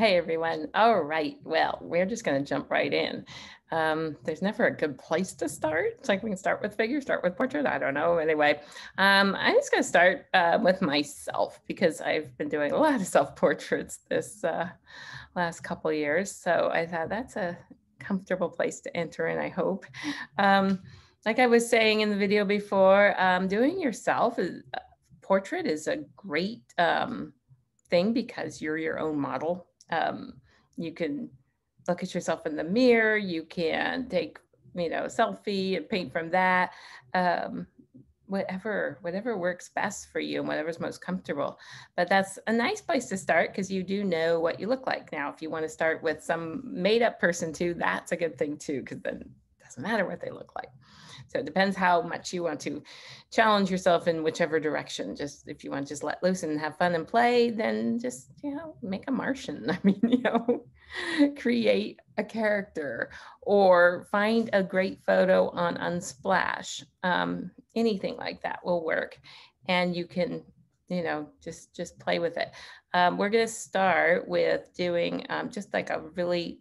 Hey everyone. All right. Well, we're just going to jump right in. Um, there's never a good place to start. It's like we can start with figure, start with portrait. I don't know. Anyway, um, I'm just going to start uh, with myself because I've been doing a lot of self portraits this uh, last couple years. So I thought that's a comfortable place to enter in, I hope. Um, like I was saying in the video before, um, doing yourself is, uh, portrait is a great um, thing because you're your own model um, you can look at yourself in the mirror. You can take, you know, a selfie and paint from that. Um, whatever whatever works best for you and whatever's most comfortable but that's a nice place to start because you do know what you look like now if you want to start with some made up person too that's a good thing too because then it doesn't matter what they look like so it depends how much you want to challenge yourself in whichever direction. Just if you want to just let loose and have fun and play, then just, you know, make a Martian. I mean, you know, create a character or find a great photo on Unsplash. Um, anything like that will work. And you can, you know, just just play with it. Um, we're going to start with doing um, just like a really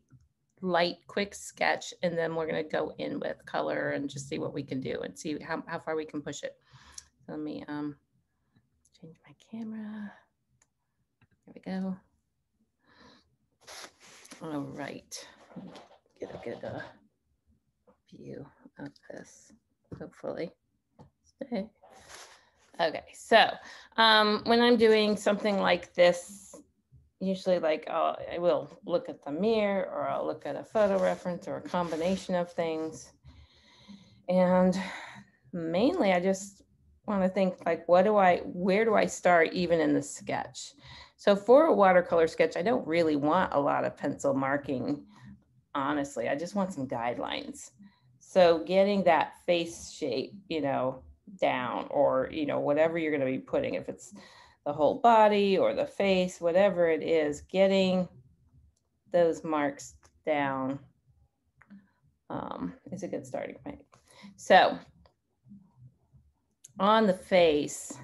light, quick sketch, and then we're going to go in with color and just see what we can do and see how, how far we can push it. So let me um, change my camera. There we go. All right, get a good uh, view of this, hopefully. Okay, so um, when I'm doing something like this, usually like I'll, I will look at the mirror or I'll look at a photo reference or a combination of things. And mainly I just want to think like, what do I, where do I start even in the sketch? So for a watercolor sketch, I don't really want a lot of pencil marking. Honestly, I just want some guidelines. So getting that face shape, you know, down or, you know, whatever you're going to be putting, if it's the whole body or the face, whatever it is, getting those marks down um, is a good starting point. So on the face,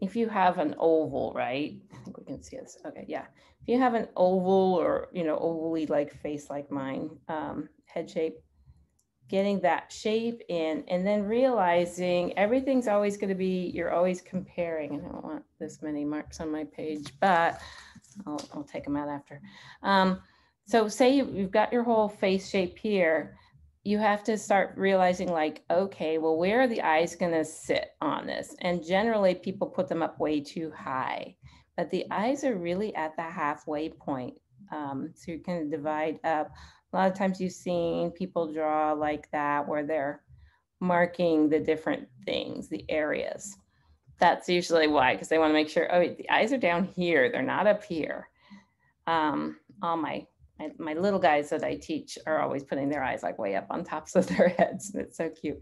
if you have an oval, right? I think we can see this. Okay, yeah. If you have an oval or, you know, ovally like face like mine, um, head shape, getting that shape in and then realizing everything's always going to be you're always comparing. And i don't want this many marks on my page but i'll, I'll take them out after. Um, so say you've got your whole face shape here. You have to start realizing like okay well where are the eyes going to sit on this? And generally people put them up way too high but the eyes are really at the halfway point um, so you can divide up a lot of times you've seen people draw like that where they're marking the different things, the areas. That's usually why, because they want to make sure, oh, the eyes are down here. They're not up here. Um, all my, my, my little guys that I teach are always putting their eyes like way up on tops of their heads. It's so cute.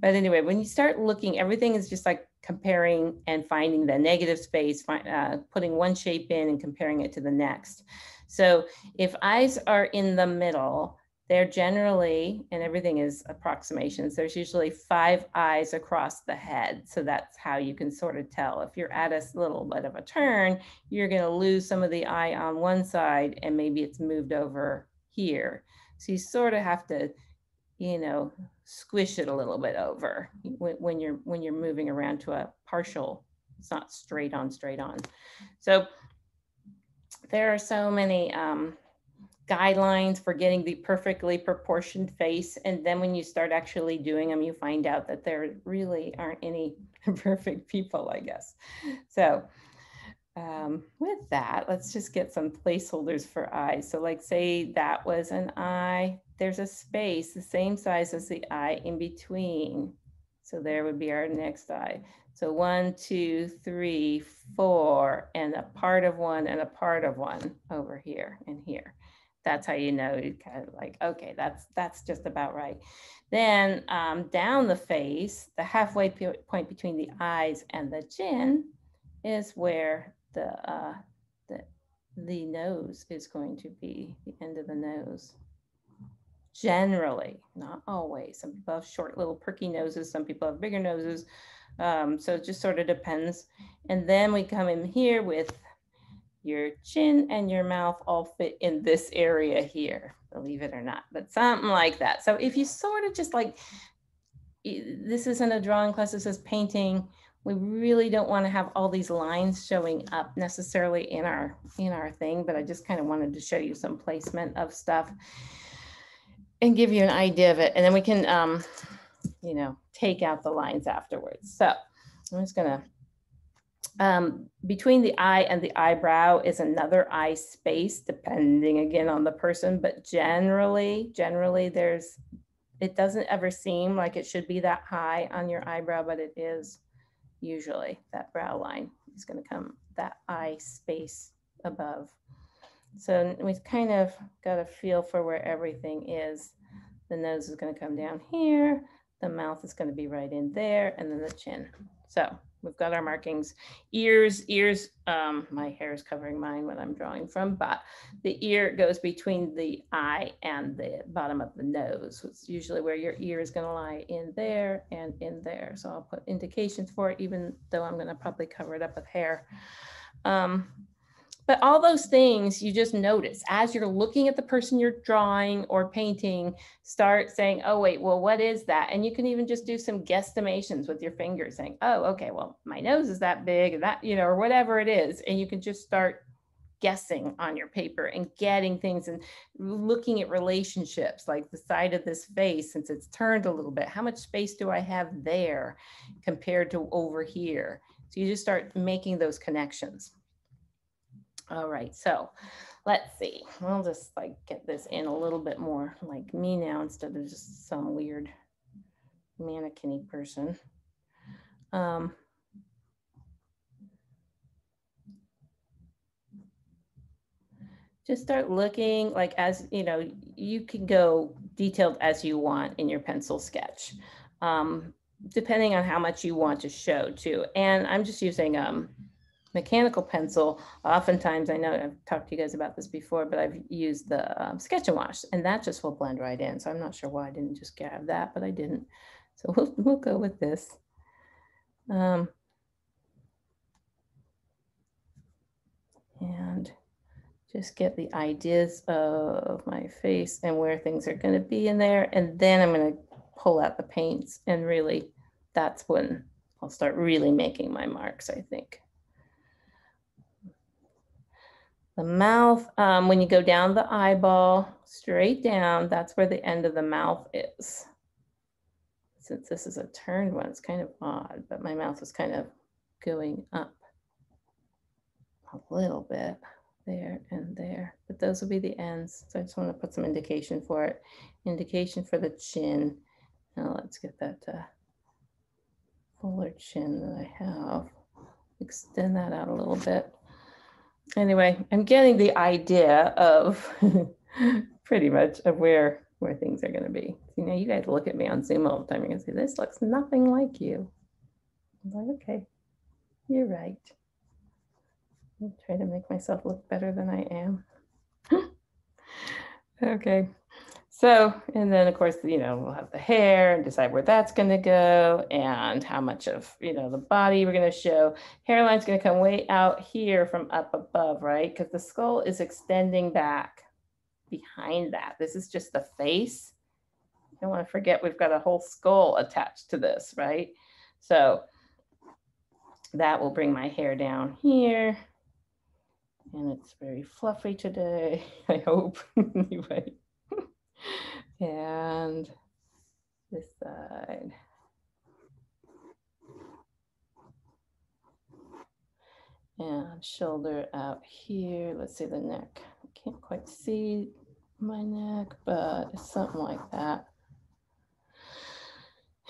But anyway, when you start looking, everything is just like comparing and finding the negative space, find, uh, putting one shape in and comparing it to the next. So if eyes are in the middle, they're generally, and everything is approximations, there's usually five eyes across the head. So that's how you can sort of tell. If you're at a little bit of a turn, you're going to lose some of the eye on one side and maybe it's moved over here. So you sort of have to, you know, squish it a little bit over when, when you're when you're moving around to a partial. It's not straight on, straight on. So there are so many um, guidelines for getting the perfectly proportioned face. And then when you start actually doing them, you find out that there really aren't any perfect people, I guess. So um, with that, let's just get some placeholders for eyes. So like say that was an eye, there's a space the same size as the eye in between. So there would be our next eye. So one, two, three, four, and a part of one and a part of one over here and here. That's how you know you kind of like, okay, that's that's just about right. Then um, down the face, the halfway point between the eyes and the chin is where the, uh, the, the nose is going to be, the end of the nose generally, not always. Some people have short little perky noses, some people have bigger noses. Um, so it just sort of depends. And then we come in here with your chin and your mouth all fit in this area here, believe it or not, but something like that. So if you sort of just like, this isn't a drawing class, this is painting. We really don't want to have all these lines showing up necessarily in our in our thing, but I just kind of wanted to show you some placement of stuff and give you an idea of it. And then we can, um, you know, take out the lines afterwards. So I'm just gonna um, between the eye and the eyebrow is another eye space, depending again on the person, but generally, generally there's, it doesn't ever seem like it should be that high on your eyebrow, but it is usually that brow line is gonna come that eye space above. So we've kind of got a feel for where everything is. The nose is gonna come down here, the mouth is gonna be right in there, and then the chin. So we've got our markings. Ears, ears, um, my hair is covering mine when I'm drawing from, but the ear goes between the eye and the bottom of the nose. It's usually where your ear is gonna lie in there and in there. So I'll put indications for it, even though I'm gonna probably cover it up with hair. Um, but all those things you just notice as you're looking at the person you're drawing or painting, start saying, oh, wait, well, what is that? And you can even just do some guesstimations with your fingers saying, oh, okay, well, my nose is that big that, you know, or whatever it is. And you can just start guessing on your paper and getting things and looking at relationships like the side of this face since it's turned a little bit how much space do i have there compared to over here so you just start making those connections all right, so let's see. I'll just like get this in a little bit more like me now instead of just some weird mannequin person. Um, just start looking like as you know you can go detailed as you want in your pencil sketch um, depending on how much you want to show too and i'm just using um, mechanical pencil, oftentimes, I know I've talked to you guys about this before, but I've used the um, Sketch and Wash, and that just will blend right in. So I'm not sure why I didn't just grab that, but I didn't. So we'll, we'll go with this. Um, and just get the ideas of my face and where things are going to be in there. And then I'm going to pull out the paints and really, that's when I'll start really making my marks, I think. The mouth, um, when you go down the eyeball, straight down, that's where the end of the mouth is. Since this is a turned one, it's kind of odd, but my mouth is kind of going up a little bit there and there, but those will be the ends. So I just want to put some indication for it. Indication for the chin. Now let's get that uh, fuller chin that I have. Extend that out a little bit anyway, I'm getting the idea of pretty much of where where things are going to be. You know, you guys look at me on Zoom all the time. You're going to say, "This looks nothing like you." I'm like, "Okay, you're right." I'll try to make myself look better than I am. okay. So, and then of course, you know, we'll have the hair and decide where that's going to go and how much of, you know, the body we're going to show. Hairline's going to come way out here from up above, right? Because the skull is extending back behind that. This is just the face. I don't want to forget we've got a whole skull attached to this, right? So that will bring my hair down here. And it's very fluffy today, I hope. anyway and this side. And shoulder out here. Let's see the neck. I can't quite see my neck, but it's something like that.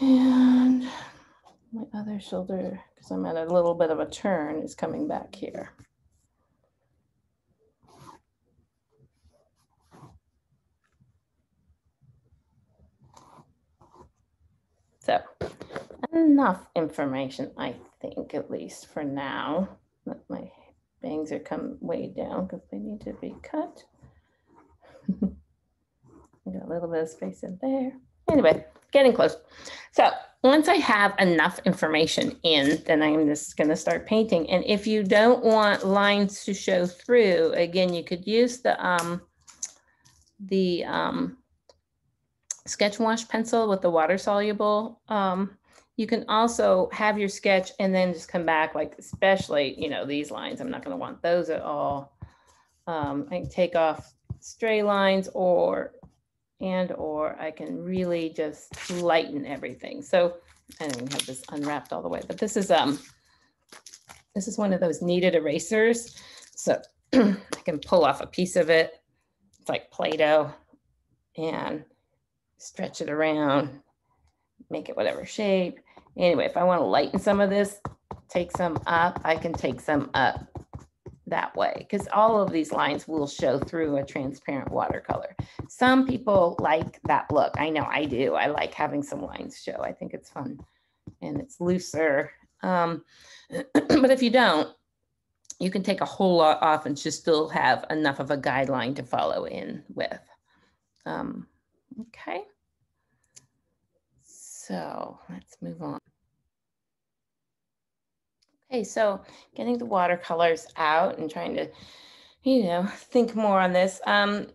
And my other shoulder, because I'm at a little bit of a turn, is coming back here. So enough information, I think, at least for now. My bangs are come way down because they need to be cut. Got a little bit of space in there. Anyway, getting close. So once I have enough information in, then I'm just gonna start painting. And if you don't want lines to show through, again, you could use the, um, the, um, sketch wash pencil with the water soluble. Um, you can also have your sketch and then just come back like, especially, you know, these lines, I'm not gonna want those at all. Um, I can take off stray lines or and or I can really just lighten everything. So I don't even have this unwrapped all the way, but this is um this is one of those kneaded erasers. So I can pull off a piece of it. It's like Play-Doh and stretch it around, make it whatever shape. Anyway, if I want to lighten some of this, take some up, I can take some up that way because all of these lines will show through a transparent watercolor. Some people like that look. I know I do. I like having some lines show. I think it's fun and it's looser. Um, but if you don't, you can take a whole lot off and just still have enough of a guideline to follow in with. Um, okay. So let's move on. Okay, so getting the watercolors out and trying to, you know, think more on this. Um,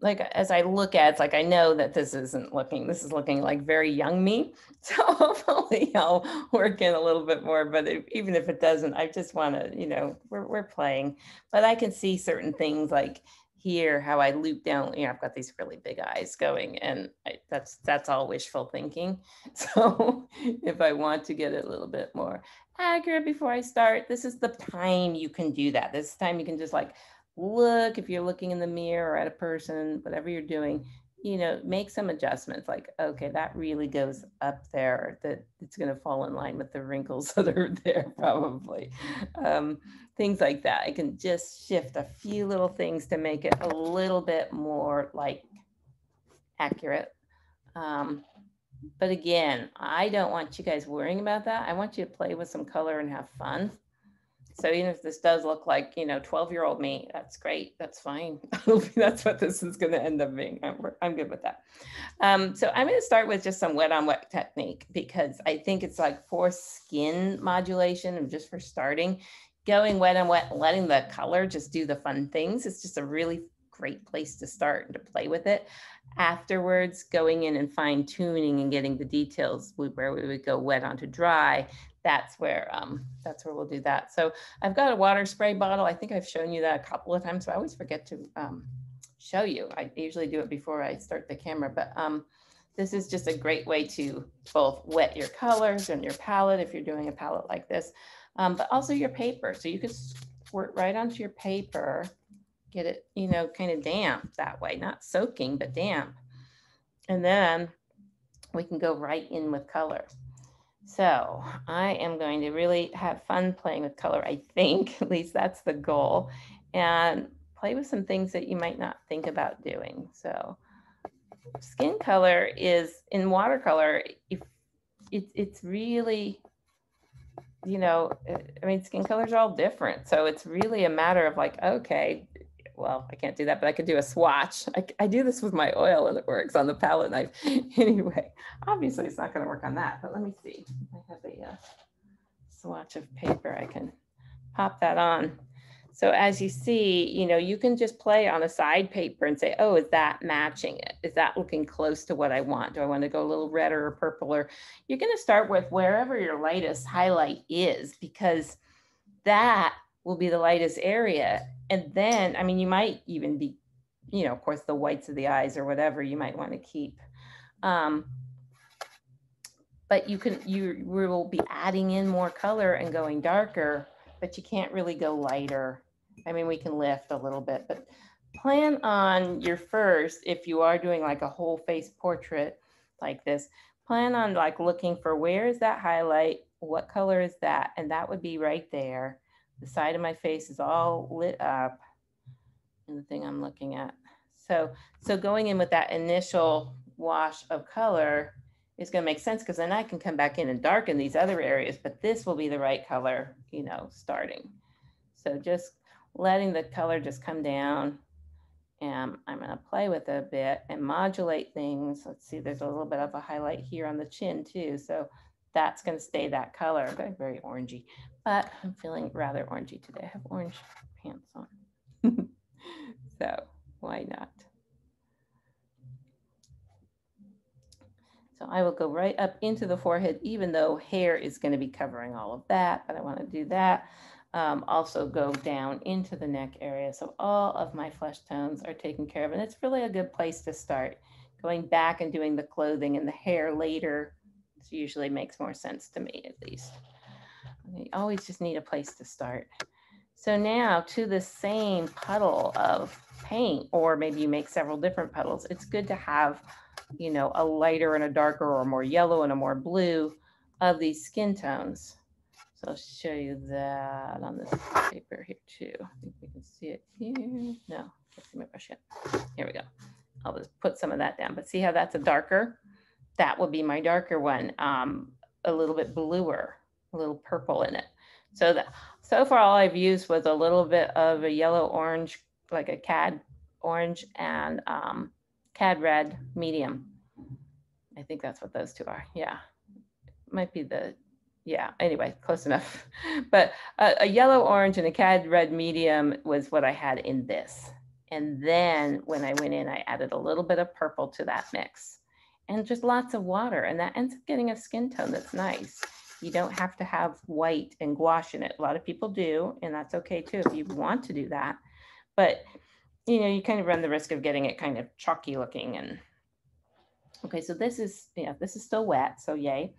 like as I look at, it's like I know that this isn't looking, this is looking like very young me. So hopefully I'll work in a little bit more, but if, even if it doesn't, I just want to, you know, we're, we're playing, but I can see certain things like here, how I loop down, you know, I've got these really big eyes going and I, that's, that's all wishful thinking. So if I want to get it a little bit more accurate before I start, this is the time you can do that. This time you can just like look if you're looking in the mirror or at a person, whatever you're doing, you know, make some adjustments like, okay, that really goes up there, that it's going to fall in line with the wrinkles that are there probably. Um, things like that. I can just shift a few little things to make it a little bit more like accurate. Um, but again, I don't want you guys worrying about that. I want you to play with some color and have fun. So even if this does look like, you know, 12 year old me, that's great. That's fine. that's what this is going to end up being. I'm, I'm good with that. Um, so I'm going to start with just some wet on wet technique because I think it's like for skin modulation and just for starting, going wet on wet, letting the color just do the fun things. It's just a really great place to start and to play with it. Afterwards, going in and fine tuning and getting the details where we would go wet onto dry. That's where um, that's where we'll do that. So I've got a water spray bottle. I think I've shown you that a couple of times. So I always forget to um, show you. I usually do it before I start the camera, but um, this is just a great way to both wet your colors and your palette if you're doing a palette like this, um, but also your paper. So you could squirt right onto your paper get it, you know, kind of damp that way, not soaking, but damp. And then we can go right in with color. So I am going to really have fun playing with color, I think, at least that's the goal, and play with some things that you might not think about doing. So skin color is in watercolor, if it, it's really, you know, I mean, skin colors are all different. So it's really a matter of like, okay, well, I can't do that, but I could do a swatch. I, I do this with my oil and it works on the palette knife. anyway, obviously it's not going to work on that, but let me see. I have a uh, swatch of paper. I can pop that on. So as you see, you know, you can just play on a side paper and say, oh, is that matching it? Is that looking close to what I want? Do I want to go a little redder or purpler? You're going to start with wherever your lightest highlight is because that will be the lightest area. And then, I mean, you might even be, you know, of course, the whites of the eyes or whatever you might want to keep. Um, but you can, you will be adding in more color and going darker, but you can't really go lighter. I mean, we can lift a little bit, but plan on your first, if you are doing like a whole face portrait like this, plan on like looking for where is that highlight? What color is that? And that would be right there the side of my face is all lit up in the thing I'm looking at. So, so going in with that initial wash of color is going to make sense because then I can come back in and darken these other areas, but this will be the right color, you know, starting. So just letting the color just come down And I'm gonna play with it a bit and modulate things. Let's see, there's a little bit of a highlight here on the chin too. So that's gonna stay that color, very, very orangey. But I'm feeling rather orangey today. I have orange pants on. so why not? So I will go right up into the forehead, even though hair is going to be covering all of that, but I want to do that. Um, also go down into the neck area. So all of my flesh tones are taken care of. And it's really a good place to start. Going back and doing the clothing and the hair later usually makes more sense to me at least. You always just need a place to start. So now to the same puddle of paint, or maybe you make several different puddles, it's good to have you know, a lighter and a darker or more yellow and a more blue of these skin tones. So I'll show you that on this paper here too. I think we can see it here. No, can't see my brush yet. Here we go. I'll just put some of that down, but see how that's a darker? That would be my darker one, um, a little bit bluer, a little purple in it. So that so far all I've used was a little bit of a yellow orange, like a cad orange and um, cad red medium. I think that's what those two are. Yeah, might be the, yeah, anyway, close enough. But a, a yellow orange and a cad red medium was what I had in this. And then when I went in, I added a little bit of purple to that mix and just lots of water. And that ends up getting a skin tone that's nice. You don't have to have white and gouache in it. A lot of people do, and that's okay too if you want to do that. But you know, you kind of run the risk of getting it kind of chalky looking and okay, so this is, yeah, this is still wet, so yay.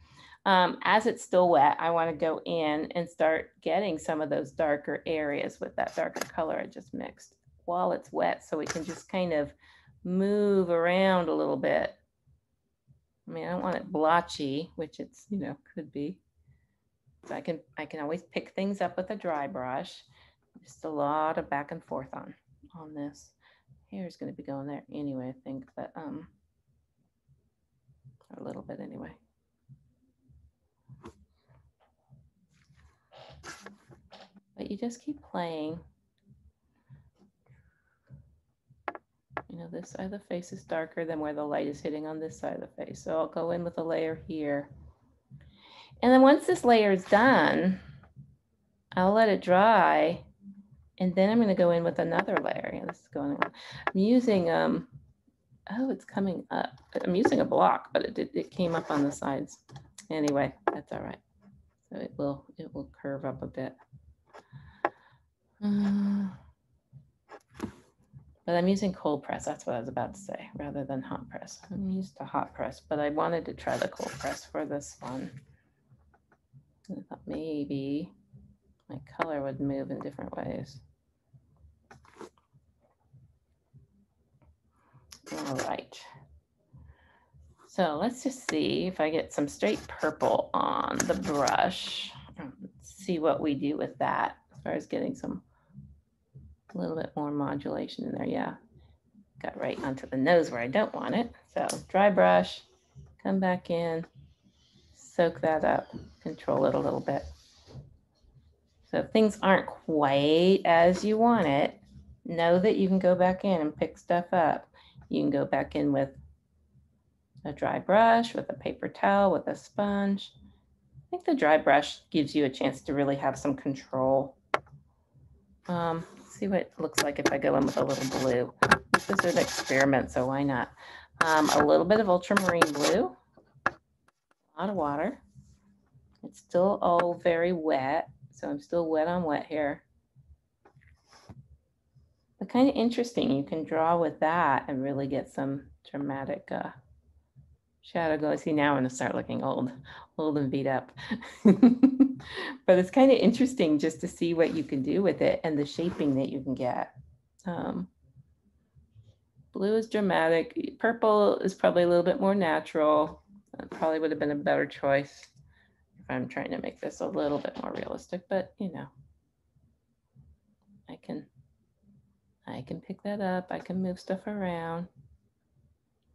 Um, as it's still wet, I want to go in and start getting some of those darker areas with that darker color I just mixed while it's wet so we can just kind of move around a little bit. I mean, I don't want it blotchy, which it's, you know, could be. So I can, I can always pick things up with a dry brush. Just a lot of back and forth on on this. Hair is going to be going there anyway, I think, but um, a little bit anyway. But you just keep playing. You know, this side of the face is darker than where the light is hitting on this side of the face. So I'll go in with a layer here. And then once this layer is done, I'll let it dry and then I'm going to go in with another layer. Yeah, this is going on. I'm using, um, oh, it's coming up. I'm using a block, but it, did, it came up on the sides. Anyway, that's all right. So it will, it will curve up a bit. But I'm using cold press. That's what I was about to say, rather than hot press. I'm used to hot press, but I wanted to try the cold press for this one. I thought maybe my color would move in different ways. All right. So let's just see if I get some straight purple on the brush. Let's see what we do with that as far as getting some a little bit more modulation in there. Yeah, got right onto the nose where I don't want it. So dry brush, come back in, soak that up, control it a little bit. So if things aren't quite as you want it, know that you can go back in and pick stuff up. You can go back in with a dry brush, with a paper towel, with a sponge. I think the dry brush gives you a chance to really have some control. Um, see what it looks like if I go in with a little blue. This is an experiment, so why not? Um, a little bit of ultramarine blue, a lot of water. It's still all very wet, so I'm still wet on wet here but kind of interesting. You can draw with that and really get some dramatic uh, shadow going. See, now I'm gonna start looking old, old and beat up. but it's kind of interesting just to see what you can do with it and the shaping that you can get. Um, blue is dramatic. Purple is probably a little bit more natural. That probably would have been a better choice if I'm trying to make this a little bit more realistic, but you know, I can I can pick that up. I can move stuff around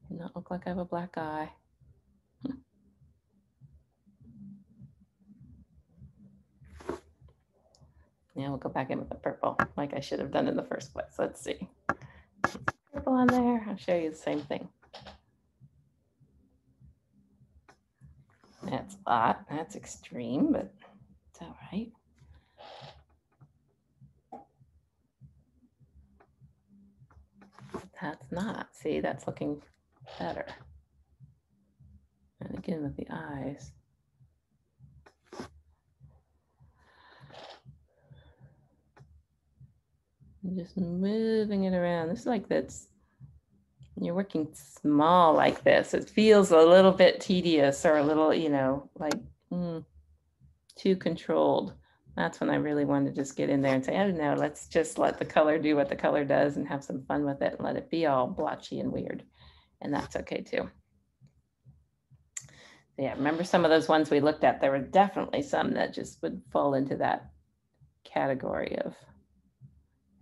and not look like I have a black eye. Now we'll go back in with the purple like I should have done in the first place. Let's see. purple on there. I'll show you the same thing. That's a lot. That's extreme, but it's all right. That's not. See, that's looking better. And again with the eyes. And just moving it around. Is like that's you're working small like this. It feels a little bit tedious or a little, you know, like mm, too controlled. That's when I really want to just get in there and say, oh no, let's just let the color do what the color does and have some fun with it and let it be all blotchy and weird. And that's okay too. So yeah, remember some of those ones we looked at, there were definitely some that just would fall into that category of,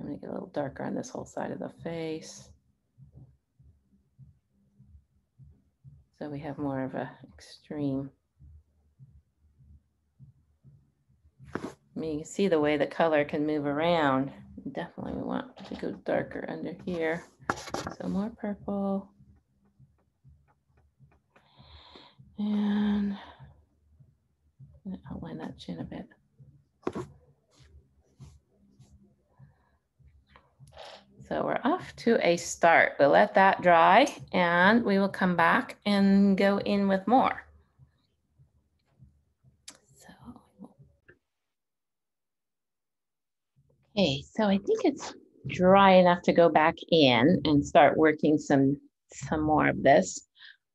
I'm gonna get a little darker on this whole side of the face. So we have more of a extreme. I mean, you see the way the color can move around. Definitely we want to go darker under here. So more purple. And outline that chin a bit. So we're off to a start. We'll let that dry and we will come back and go in with more. So, okay, so I think it's dry enough to go back in and start working some some more of this.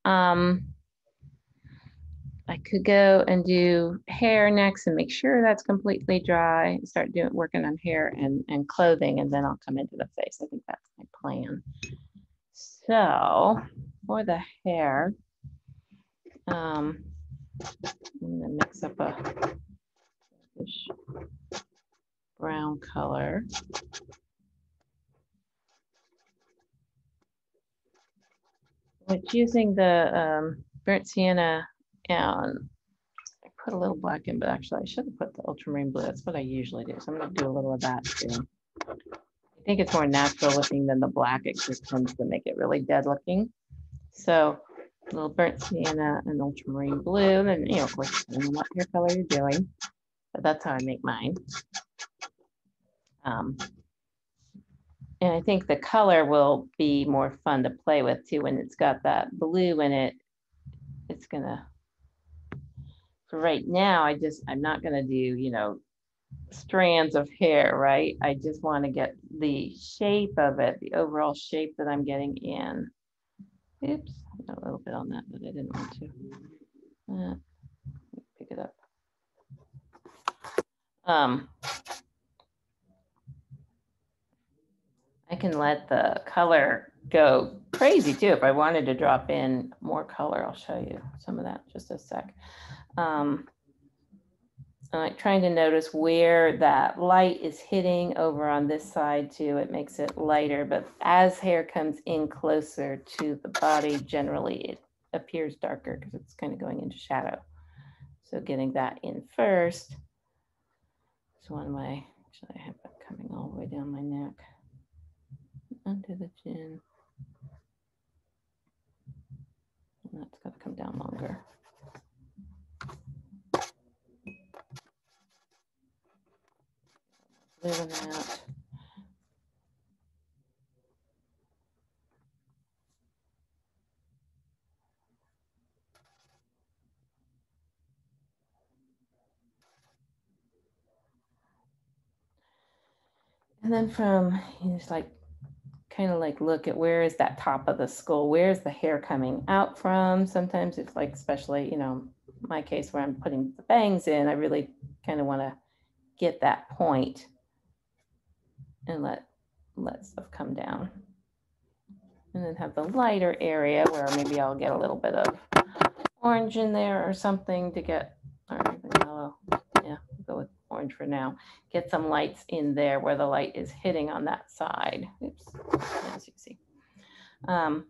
Um, I could go and do hair next and make sure that's completely dry. Start doing working on hair and, and clothing, and then I'll come into the face. I think that's my plan. So for the hair, um, I'm gonna mix up a brown color. It's using the um, burnt sienna and I put a little black in, but actually I should have put the ultramarine blue. That's what I usually do. So I'm gonna do a little of that too. I think it's more natural looking than the black. It just tends to make it really dead looking. So a little burnt sienna and ultramarine blue. And you know, of course, depending on what hair color you're doing. But that's how I make mine. Um, and I think the color will be more fun to play with too when it's got that blue in it. It's gonna for right now, I just, I'm not gonna do, you know, strands of hair, right? I just want to get the shape of it, the overall shape that I'm getting in. Oops, a little bit on that, but I didn't want to. Uh, pick it up. Um, I can let the color go crazy too. If I wanted to drop in more color, I'll show you some of that just a sec. Um, I'm like trying to notice where that light is hitting over on this side too. It makes it lighter, but as hair comes in closer to the body, generally it appears darker because it's kind of going into shadow. So getting that in first is one way. Actually, I have it coming all the way down my neck, under the chin. And that's got to come down longer. Living that. And then from, you just like, kind of like look at where is that top of the skull? Where's the hair coming out from? Sometimes it's like, especially, you know, my case where I'm putting the bangs in, I really kind of want to get that point and let, let stuff come down. And then have the lighter area where maybe I'll get a little bit of orange in there or something to get, or even yellow. Yeah, go with orange for now. Get some lights in there where the light is hitting on that side. Oops, as you see. Um,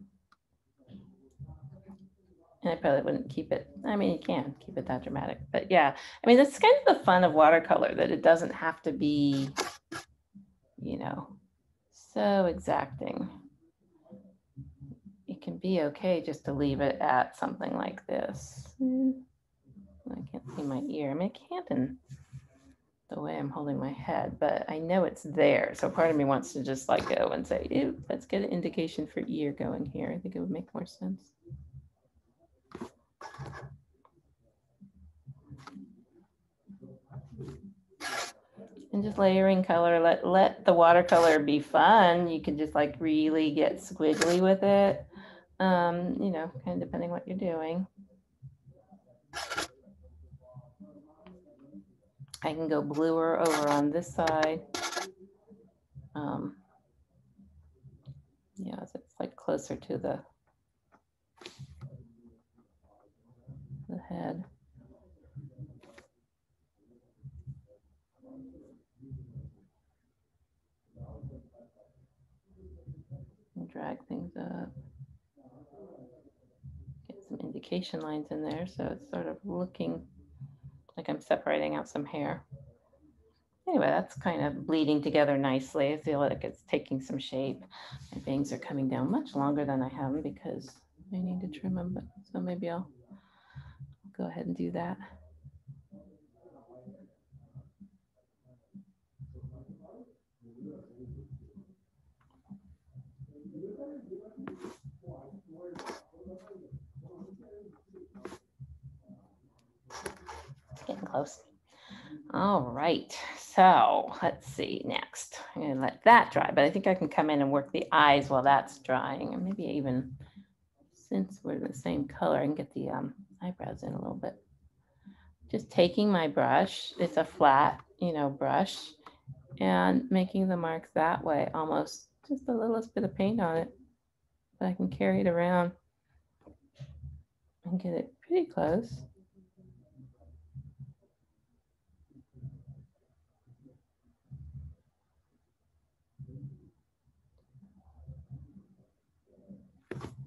and I probably wouldn't keep it. I mean, you can keep it that dramatic, but yeah, I mean, that's kind of the fun of watercolor that it doesn't have to be you know, so exacting. It can be okay just to leave it at something like this. Mm, I can't see my ear. I mean, I can't in the way I'm holding my head, but I know it's there. So part of me wants to just like go and say, ew, let's get an indication for ear going here. I think it would make more sense. And just layering color, let, let the watercolor be fun. You can just like really get squiggly with it. Um, you know, kind of depending what you're doing. I can go bluer over on this side. Um, yeah, it's like closer to the the head. Drag things up. Get some indication lines in there so it's sort of looking like I'm separating out some hair. Anyway, that's kind of bleeding together nicely. I feel like it's taking some shape. My bangs are coming down much longer than I have them because I need to trim them, but so maybe I'll go ahead and do that. Getting close. All right, so let's see next. I'm gonna let that dry, but I think I can come in and work the eyes while that's drying, and maybe even since we're the same color, I can get the um, eyebrows in a little bit. Just taking my brush, it's a flat, you know, brush, and making the marks that way, almost just the littlest bit of paint on it. But I can carry it around and get it pretty close.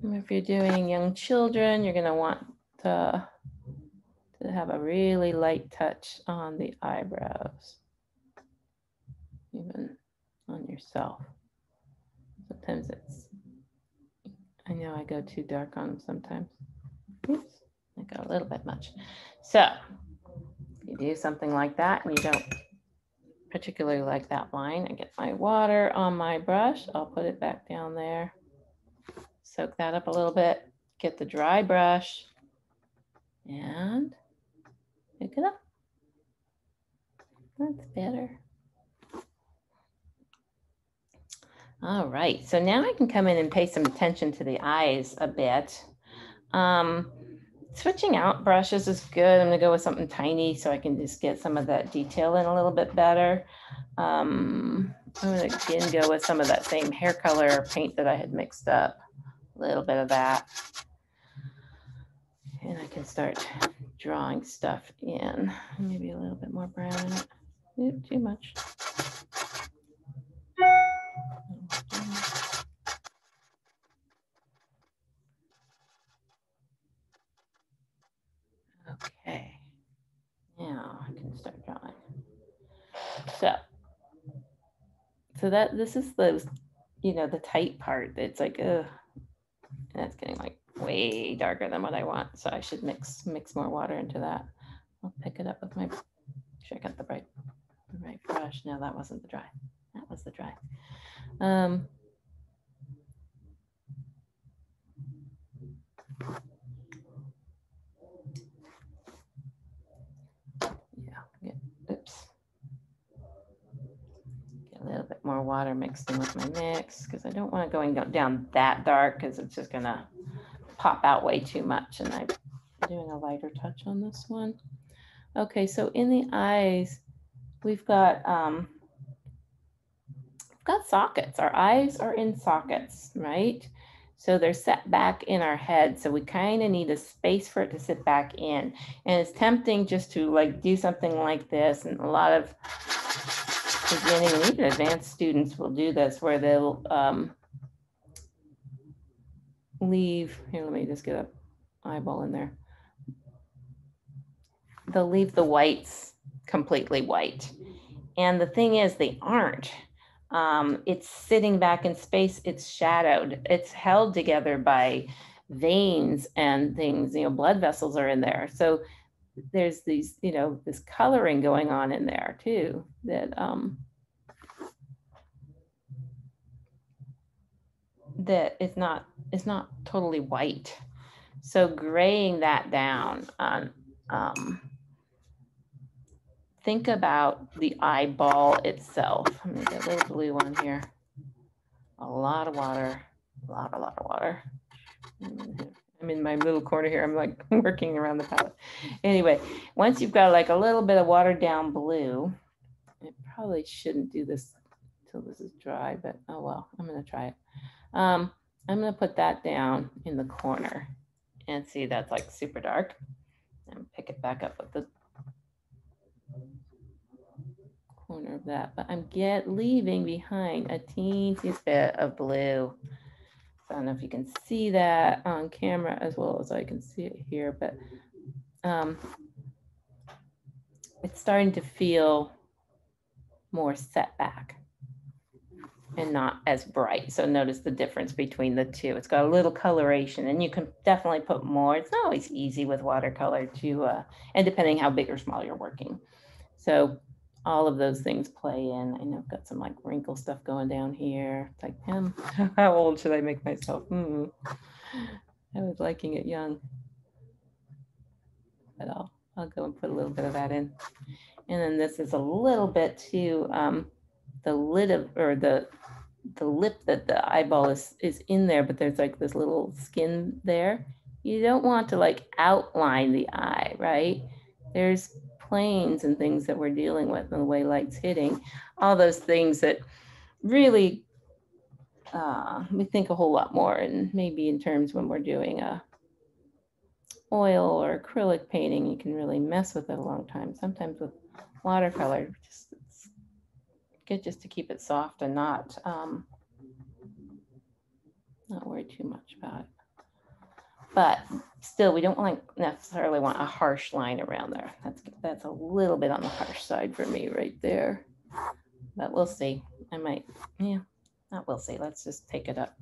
If you're doing young children, you're going to want to, to have a really light touch on the eyebrows, even on yourself. Sometimes it's, I know I go too dark on them sometimes. Oops, I got a little bit much. So you do something like that and you don't particularly like that line, I get my water on my brush. I'll put it back down there soak that up a little bit, get the dry brush and pick it up. That's better. All right, so now I can come in and pay some attention to the eyes a bit. Um, switching out brushes is good. I'm gonna go with something tiny so I can just get some of that detail in a little bit better. Um, I'm gonna again go with some of that same hair color paint that I had mixed up little bit of that. And I can start drawing stuff in. Maybe a little bit more brown too much. Okay. Now I can start drawing. So, so that this is the, you know, the tight part. It's like, ugh, and it's getting like way darker than what I want. So I should mix mix more water into that. I'll pick it up with my, I got the right, the right brush. No, that wasn't the dry. That was the dry. Um, yeah, get, oops. Get a little bit more water mixed in with my mix because I don't want to it going down that dark because it's just gonna pop out way too much. And I'm doing a lighter touch on this one. Okay, so in the eyes, we've got um, we've got sockets. Our eyes are in sockets, right? So they're set back in our head. So we kind of need a space for it to sit back in. And it's tempting just to like do something like this. And a lot of beginning even advanced students will do this where they'll um, leave, here, let me just get a eyeball in there. They'll leave the whites completely white. And the thing is, they aren't. Um, it's sitting back in space, it's shadowed, it's held together by veins and things, you know, blood vessels are in there. So there's these, you know, this coloring going on in there too that um that is not is not totally white. So graying that down on um think about the eyeball itself. Let me get a little blue one here. A lot of water, a lot, a lot of water. I'm in my little corner here. I'm like working around the palette. Anyway, once you've got like a little bit of watered down blue, I probably shouldn't do this until this is dry, but oh well, I'm gonna try it. Um, I'm gonna put that down in the corner and see that's like super dark and pick it back up with the corner of that, but I'm get leaving behind a teensy bit of blue. I don't know if you can see that on camera as well as I can see it here, but um, it's starting to feel more set back and not as bright. So notice the difference between the two. It's got a little coloration and you can definitely put more. It's not always easy with watercolor to, uh, and depending how big or small you're working. So all of those things play in. I know I've got some like wrinkle stuff going down here. It's like, hmm, how old should I make myself? Hmm. I was liking it young. But I'll, I'll go and put a little bit of that in. And then this is a little bit to um, the lid of, or the, the lip that the eyeball is, is in there, but there's like this little skin there. You don't want to like outline the eye, right? There's planes and things that we're dealing with and the way light's hitting, all those things that really uh, we think a whole lot more and maybe in terms when we're doing a oil or acrylic painting, you can really mess with it a long time. Sometimes with watercolor, just it's good just to keep it soft and not um, not worry too much about it. But still, we don't like necessarily want a harsh line around there. That's that's a little bit on the harsh side for me right there. But we'll see. I might, yeah, not we'll see. Let's just take it up.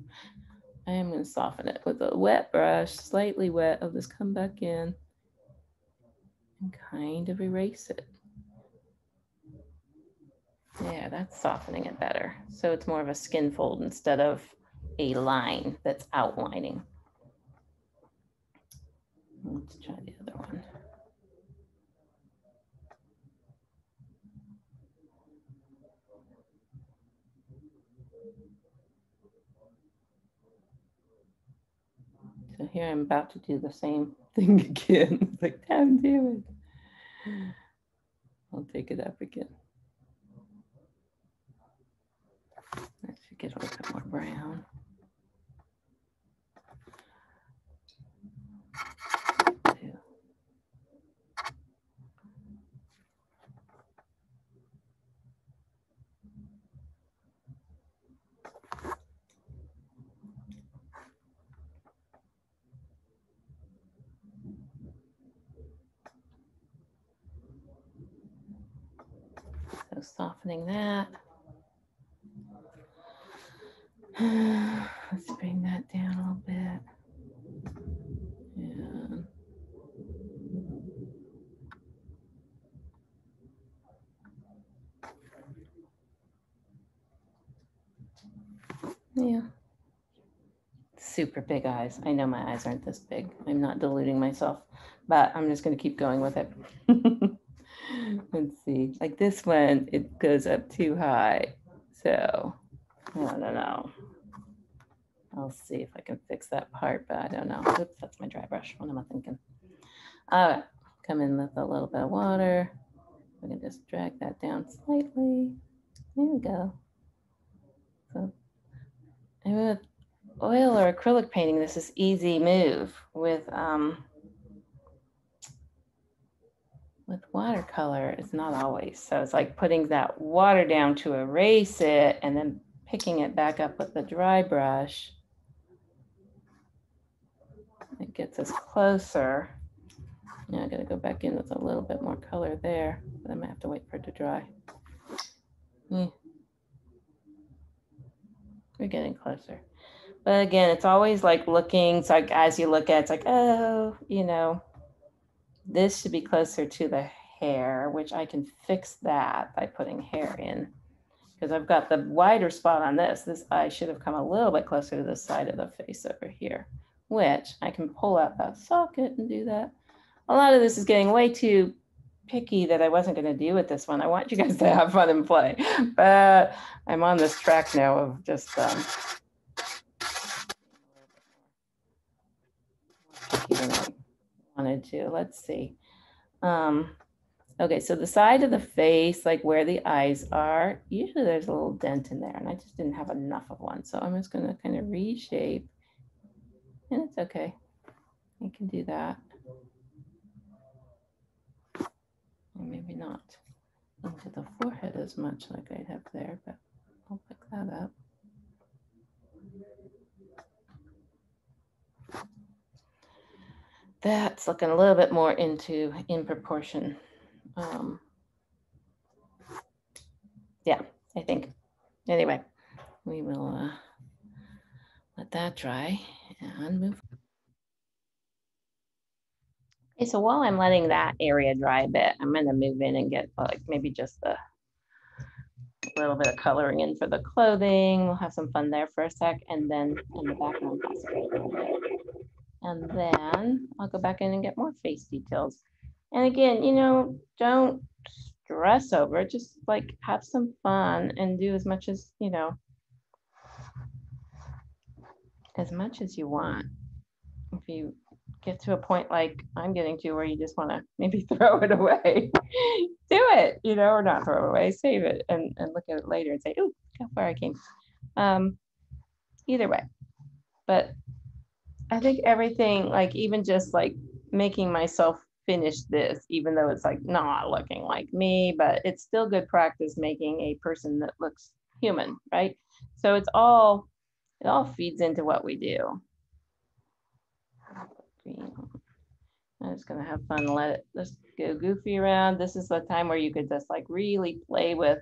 I am going to soften it with a wet brush, slightly wet. I'll just come back in and kind of erase it. Yeah, that's softening it better. So it's more of a skin fold instead of a line that's outlining. Let's try the other one. So here I'm about to do the same thing again. like, damn, damn it. I'll take it up again. Should get a little bit more brown. So softening that. Let's bring that down a little bit. Yeah. Yeah. Super big eyes. I know my eyes aren't this big. I'm not deluding myself, but I'm just going to keep going with it. Let's see. Like this one, it goes up too high. So I don't know. I'll see if I can fix that part, but I don't know. Oops, that's my dry brush. What am I thinking? All right, come in with a little bit of water. We can just drag that down slightly. There we go. So with oil or acrylic painting, this is easy move. With um, with watercolor, it's not always. So it's like putting that water down to erase it and then picking it back up with the dry brush. It gets us closer. Now I gotta go back in with a little bit more color there, but I'm gonna have to wait for it to dry. Yeah. we're getting closer. But again, it's always like looking, it's like as you look at it, it's like, oh, you know, this should be closer to the hair, which I can fix that by putting hair in. Because I've got the wider spot on this. This eye should have come a little bit closer to the side of the face over here, which I can pull out that socket and do that. A lot of this is getting way too picky that I wasn't going to do with this one. I want you guys to have fun and play, but I'm on this track now of just um, I wanted to. Let's see. Um, okay, so the side of the face, like where the eyes are, usually there's a little dent in there, and I just didn't have enough of one. So I'm just going to kind of reshape, and it's okay. I can do that. Or maybe not into the forehead as much like I have there, but I'll pick that up. That's looking a little bit more into in proportion. Um, yeah, I think. Anyway, we will uh, let that dry and move. Okay, so while I'm letting that area dry a bit, I'm going to move in and get like maybe just a little bit of coloring in for the clothing. We'll have some fun there for a sec, and then in the background possibly a little bit. And then I'll go back in and get more face details. And again, you know, don't stress over it. Just like have some fun and do as much as, you know, as much as you want. If you get to a point like I'm getting to where you just want to maybe throw it away, do it, you know, or not throw it away, save it and, and look at it later and say, oh, how far I came. Um, either way. But I think everything, like even just like making myself finish this, even though it's like not looking like me, but it's still good practice making a person that looks human, right? So it's all, it all feeds into what we do. I'm just gonna have fun, let it just go goofy around. This is the time where you could just like really play with,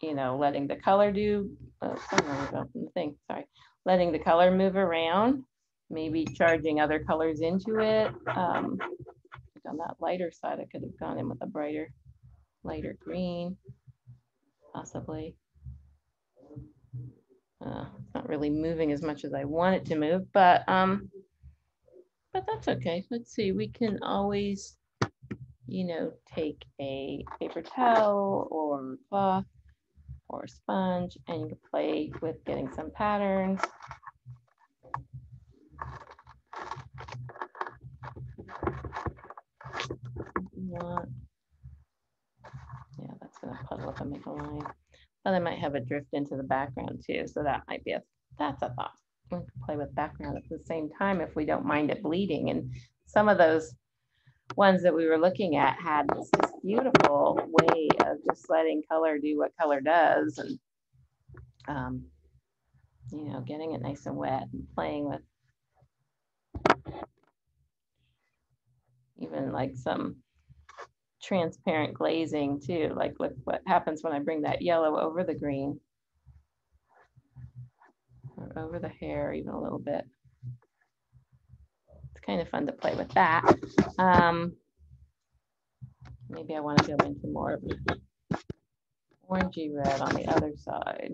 you know, letting the color do, oh, from the thing, sorry letting the color move around, maybe charging other colors into it. Um, on that lighter side, I could have gone in with a brighter, lighter green, possibly. Uh, it's not really moving as much as I want it to move, but um, but that's okay. Let's see, we can always, you know, take a paper towel or cloth or sponge and you can play with getting some patterns. Yeah, that's gonna puddle up and make a line. But I might have a drift into the background too. So that might be a, that's a thought. We can play with background at the same time if we don't mind it bleeding. And some of those ones that we were looking at had this beautiful way of just letting color do what color does and um, you know getting it nice and wet and playing with even like some transparent glazing too like look what happens when I bring that yellow over the green or over the hair even a little bit kind of fun to play with that. Um, maybe I want to go into more of orangey red on the other side.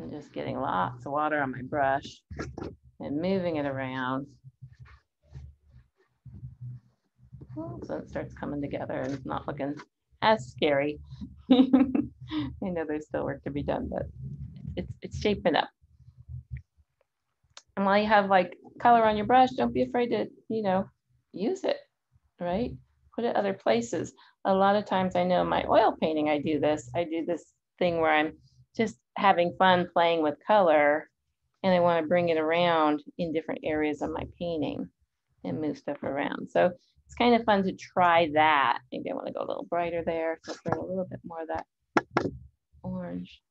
I'm just getting lots of water on my brush and moving it around. So it starts coming together and it's not looking as scary. I know there's still work to be done, but it's it's shaping up. And while you have like color on your brush, don't be afraid to, you know, use it, right? Put it other places. A lot of times I know my oil painting, I do this. I do this thing where I'm just having fun playing with color and I want to bring it around in different areas of my painting and move stuff around. So it's kind of fun to try that. Maybe I want to go a little brighter there. So bring a little bit more of that orange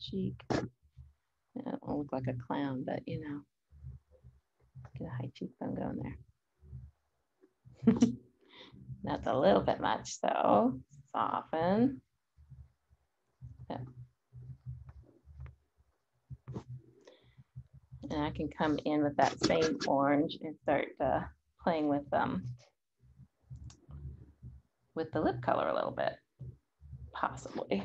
cheek. I don't look like a clown, but you know. Get a high cheekbone going there. That's a little bit much though. Soften. And I can come in with that same orange and start uh, playing with um with the lip color a little bit, possibly.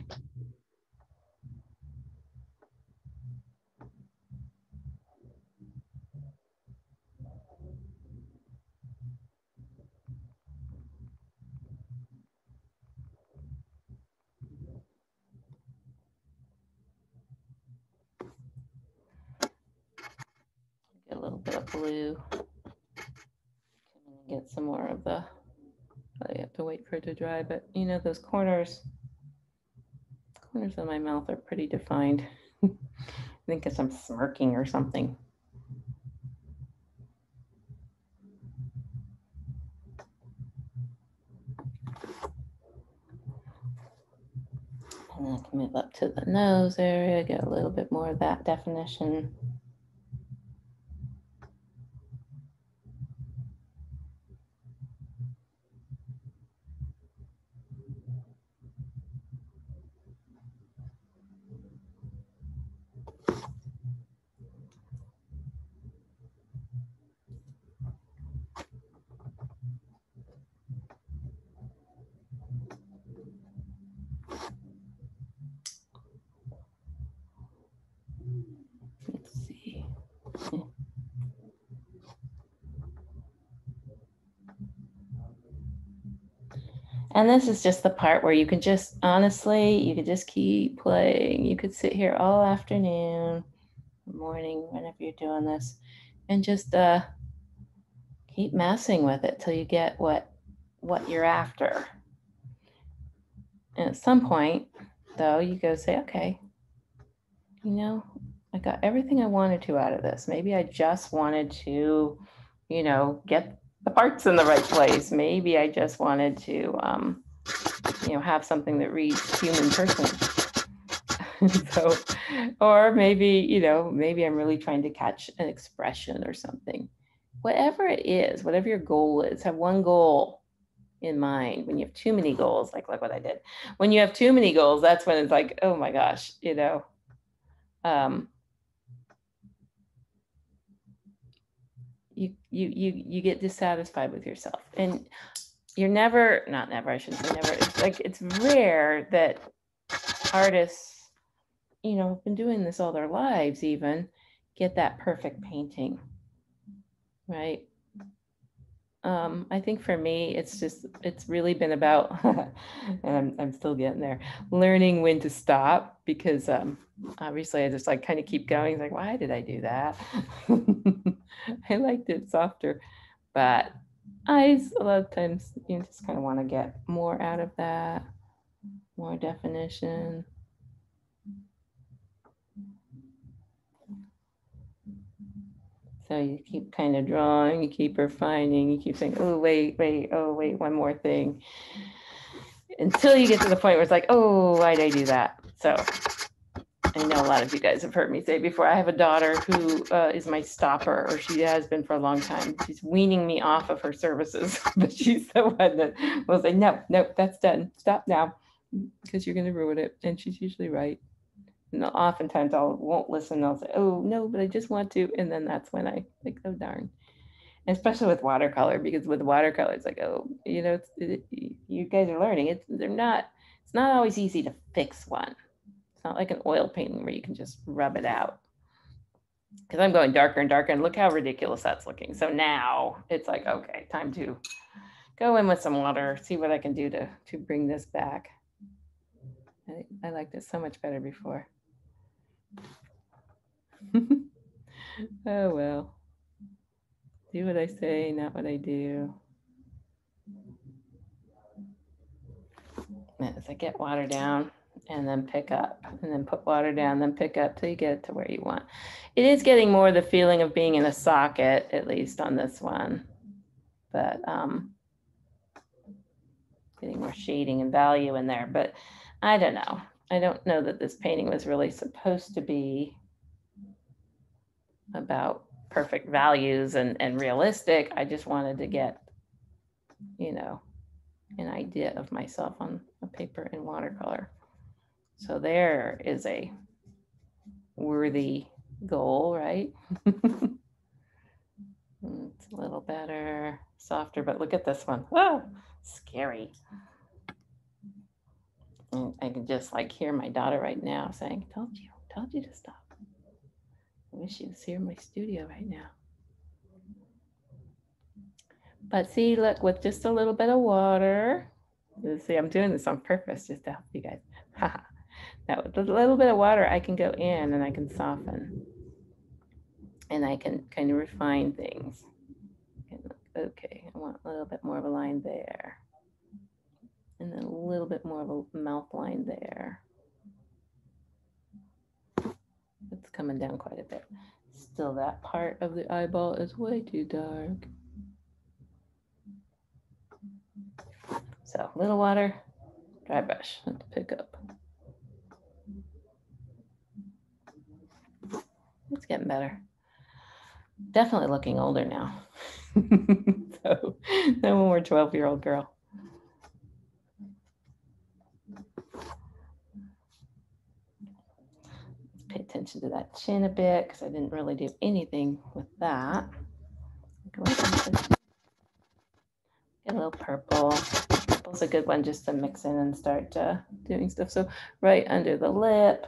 Get a little bit of blue. Get some more of the, I have to wait for it to dry, but you know, those corners, corners of my mouth are pretty defined. I think because I'm smirking or something. And I can move up to the nose area, get a little bit more of that definition. Let's see. And this is just the part where you can just honestly, you could just keep playing. You could sit here all afternoon, morning, whenever you're doing this, and just uh, keep messing with it till you get what what you're after. And at some point, though, you go say, okay, you know, I got everything I wanted to out of this. Maybe I just wanted to, you know, get the parts in the right place. Maybe I just wanted to, um, you know, have something that reads human person. so, or maybe, you know, maybe I'm really trying to catch an expression or something. Whatever it is, whatever your goal is, have one goal in mind. When you have too many goals, like look what I did. When you have too many goals, that's when it's like, oh my gosh, you know, um, you you you you get dissatisfied with yourself and you're never not never i shouldn't say never it's like it's rare that artists you know have been doing this all their lives even get that perfect painting right um, I think for me, it's just, it's really been about, and I'm, I'm still getting there, learning when to stop because um, obviously I just like kind of keep going. It's like, why did I do that? I liked it softer, but I a lot of times you just kind of want to get more out of that, more definition. So you keep kind of drawing, you keep refining, you keep saying, oh, wait, wait, oh, wait, one more thing. Until you get to the point where it's like, oh, why'd I do that? So I know a lot of you guys have heard me say before, I have a daughter who uh, is my stopper, or she has been for a long time. She's weaning me off of her services, but she's the one that will say, no, no, that's done. Stop now, because you're going to ruin it. And she's usually right. And oftentimes I won't listen. I'll say, oh, no, but I just want to. And then that's when I like, oh, darn. Especially with watercolor, because with watercolor, it's like, oh, you know, it, you guys are learning. It's they're not. It's not always easy to fix one. It's not like an oil painting where you can just rub it out. Because I'm going darker and darker, and look how ridiculous that's looking. So now it's like, okay, time to go in with some water, see what I can do to to bring this back. I, I liked it so much better before. oh well. Do what I say, not what I do. As I get water down and then pick up and then put water down, then pick up till you get it to where you want. It is getting more the feeling of being in a socket, at least on this one. But um, getting more shading and value in there. But I don't know. I don't know that this painting was really supposed to be about perfect values and, and realistic. I just wanted to get, you know, an idea of myself on a paper in watercolor. So there is a worthy goal, right? it's a little better, softer, but look at this one. Oh, scary. And I can just like hear my daughter right now saying, told you, told you to stop. I wish you was here in my studio right now. But see, look, with just a little bit of water, you see, I'm doing this on purpose just to help you guys. now, with a little bit of water, I can go in and I can soften and I can kind of refine things. Okay, I want a little bit more of a line there. And then a little bit more of a mouth line there. It's coming down quite a bit. Still, that part of the eyeball is way too dark. So, a little water, dry brush to pick up. It's getting better. Definitely looking older now. so, no more 12 year old girl. pay attention to that chin a bit because I didn't really do anything with that. Get a little purple. Purple's a good one just to mix in and start uh, doing stuff. So right under the lip,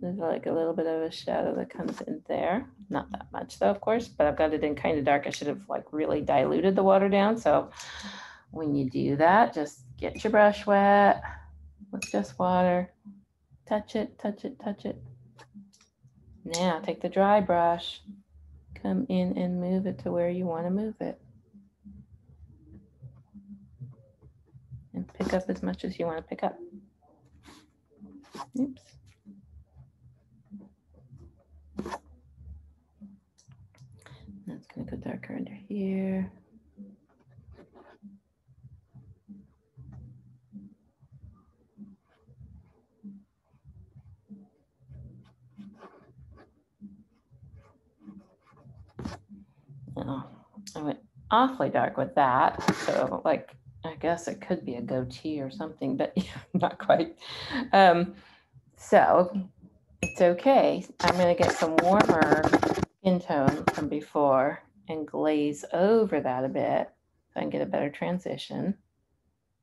there's like a little bit of a shadow that comes in there. Not that much though, of course, but I've got it in kind of dark. I should have like really diluted the water down. So when you do that, just get your brush wet with just water. Touch it, touch it, touch it. Now take the dry brush, come in and move it to where you want to move it. And pick up as much as you want to pick up. Oops. That's going to go darker under here. I went awfully dark with that. So like, I guess it could be a goatee or something, but not quite. Um, so it's okay. I'm going to get some warmer skin tone from before and glaze over that a bit so I can get a better transition.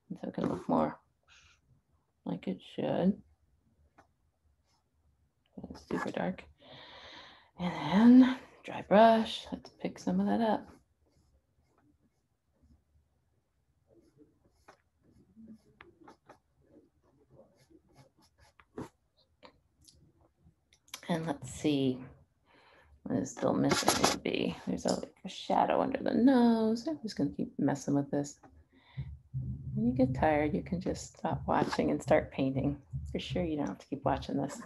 And so it can look more like it should. It's super dark. And then dry brush. Let's pick some of that up. And let's see what is still missing would. There's a, a shadow under the nose. I'm just going to keep messing with this. When you get tired, you can just stop watching and start painting. For sure, you don't have to keep watching this.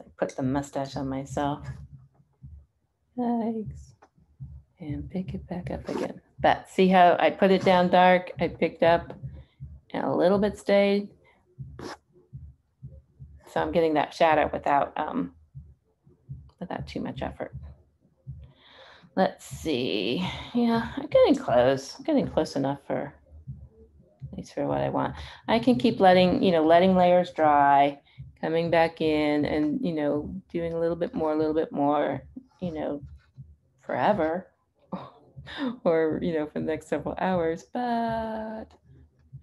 I put the mustache on myself. Thanks. And pick it back up again. But see how I put it down dark, I picked up and a little bit stayed. So I'm getting that shadow without um without too much effort. Let's see. Yeah, I'm getting close. I'm getting close enough for at least for what I want. I can keep letting, you know, letting layers dry, coming back in and, you know, doing a little bit more, a little bit more you know, forever or, you know, for the next several hours, but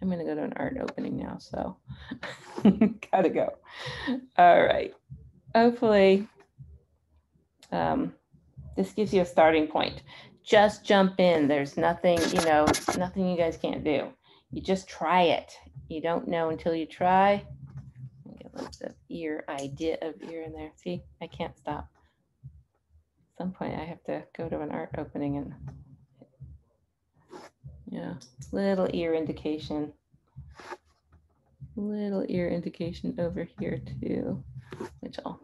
I'm going to go to an art opening now. So gotta go. All right. Hopefully, um, this gives you a starting point. Just jump in. There's nothing, you know, nothing you guys can't do. You just try it. You don't know until you try. Get a little of ear idea of ear in there. See, I can't stop At some point I have to go to an art opening and yeah, little ear indication. Little ear indication over here too, which I'll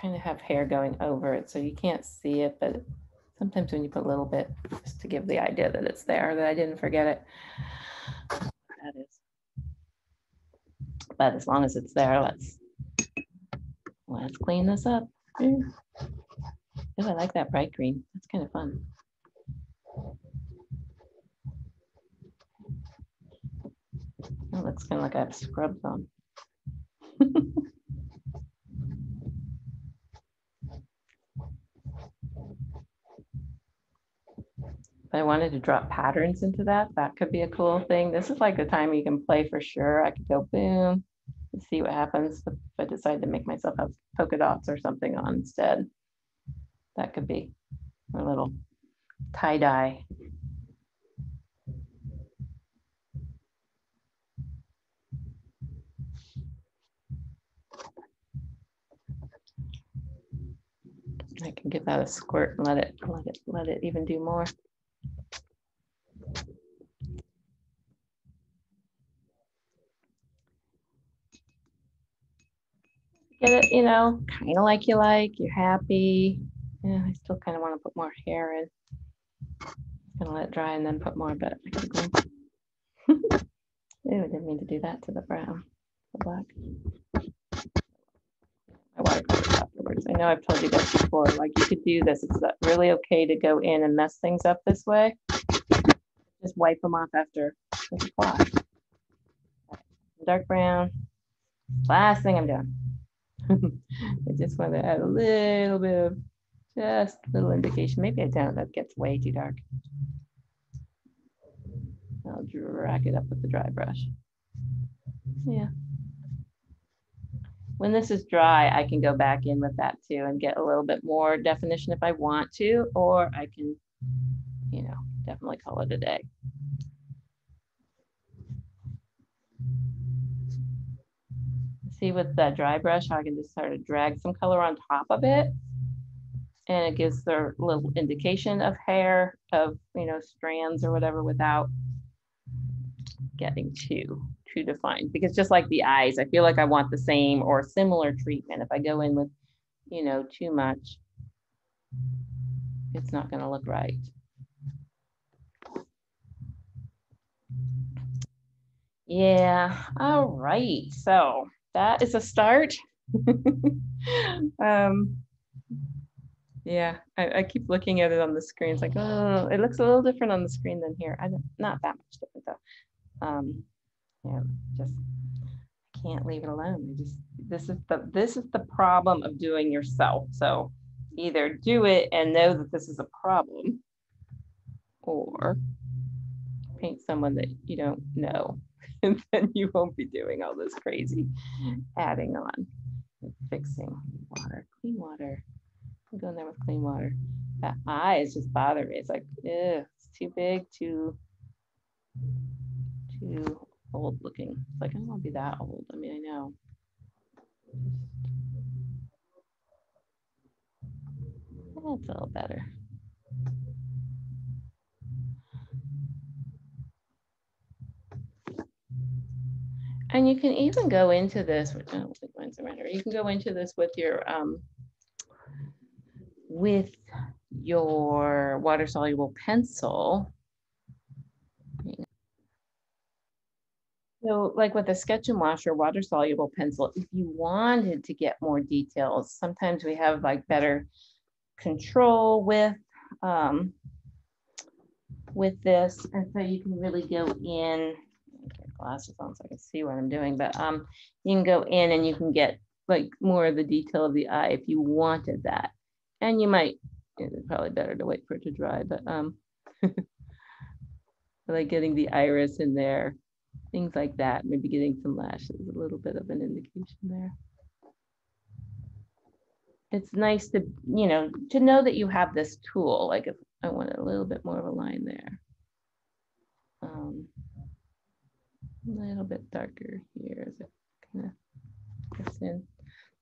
kind of have hair going over it so you can't see it, but sometimes when you put a little bit just to give the idea that it's there, that I didn't forget it. That is. But as long as it's there, let's let's clean this up. Oh, I like that bright green. That's kind of fun. Oh, looks kind of like I have scrubs on. If I wanted to drop patterns into that, that could be a cool thing. This is like the time you can play for sure. I could go boom, see what happens if I decide to make myself have polka dots or something on instead. That could be a little tie dye. I can give that a squirt and let it, let it, let it even do more. Get it, you know, kind of like you like, you're happy. Yeah, I still kind of want to put more hair in. Gonna let it dry and then put more, but I. Ew, I didn't mean to do that to the brown, the black. I afterwards. I know I've told you guys before, like you could do this. It's really okay to go in and mess things up this way. Just wipe them off after with. Dark brown. Last thing I'm doing. I just want to add a little bit of just a little indication. Maybe I don't. That gets way too dark. I'll drag it up with the dry brush. Yeah. When this is dry, I can go back in with that too and get a little bit more definition if I want to, or I can, you know, definitely call it a day. See with that dry brush, how I can just sort of drag some color on top of it. And it gives the little indication of hair, of, you know, strands or whatever without getting too, too defined. Because just like the eyes, I feel like I want the same or similar treatment. If I go in with, you know, too much, it's not gonna look right. Yeah, all right. So that is a start. um, yeah, I, I, keep looking at it on the screen. It's like, oh, it looks a little different on the screen than here. I don't, not that much different though. Um, yeah, just can't leave it alone. I just this is the this is the problem of doing yourself. So either do it and know that this is a problem, or paint someone that you don't know and then you won't be doing all this crazy adding on fixing water clean water. I'm going there with clean water. That eye is just bothering me. It's like ugh, it's too big too too old looking. It's like I don't want to be that old. I mean I know. That's a little better And you can even go into this, here. You can go into this with your um, with your water soluble pencil. So like with a sketch and wash or water soluble pencil, if you wanted to get more details, sometimes we have like better control with um, with this. And so you can really go in glasses on so I can see what I'm doing, but um, you can go in and you can get like more of the detail of the eye if you wanted that. And you might, it's probably better to wait for it to dry, but um, like getting the iris in there, things like that, maybe getting some lashes, a little bit of an indication there. It's nice to, you know, to know that you have this tool, like if I want a little bit more of a line there. Um, little bit darker here as it kind of gets in.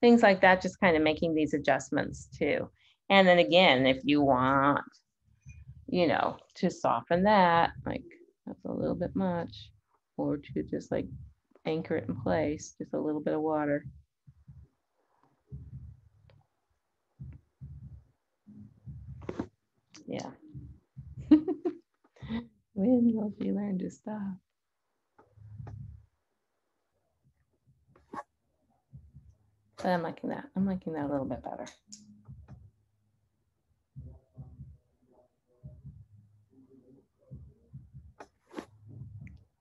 Things like that, just kind of making these adjustments too. And then again, if you want, you know, to soften that, like that's a little bit much, or to just like anchor it in place, just a little bit of water. Yeah. when will she learn to stop? But I'm liking that. I'm liking that a little bit better.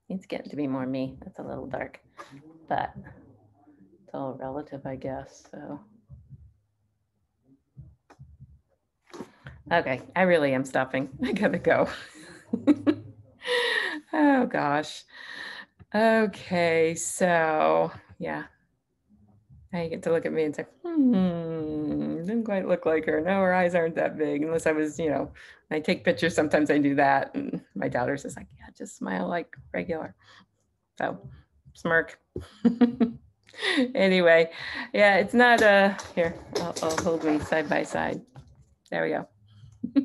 It's getting to be more me. That's a little dark, but it's all relative, I guess. So. Okay, I really am stopping. I gotta go. oh gosh. Okay, so yeah, now you get to look at me and say, hmm, didn't quite look like her. No, her eyes aren't that big, unless I was, you know, I take pictures, sometimes I do that. And my daughter's just like, yeah, just smile like regular. So, smirk. anyway, yeah, it's not uh here, I'll, I'll hold me side by side. There we go.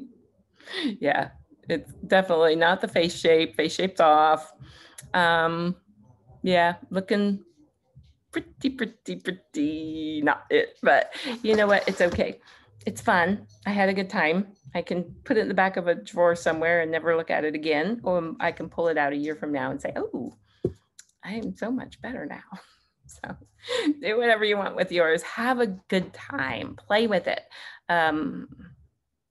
yeah, it's definitely not the face shape. Face shape's off. Um, yeah, looking pretty, pretty, pretty not it, but you know what? It's okay. It's fun. I had a good time. I can put it in the back of a drawer somewhere and never look at it again, or I can pull it out a year from now and say, "Oh, I am so much better now." So, do whatever you want with yours. Have a good time. Play with it. Um,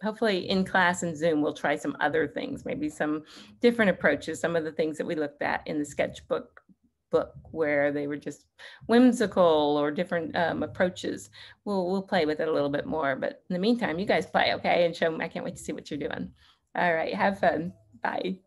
hopefully in class and Zoom, we'll try some other things, maybe some different approaches, some of the things that we looked at in the sketchbook book where they were just whimsical or different um, approaches. We'll, we'll play with it a little bit more, but in the meantime, you guys play, okay? And show me, I can't wait to see what you're doing. All right, have fun. Bye.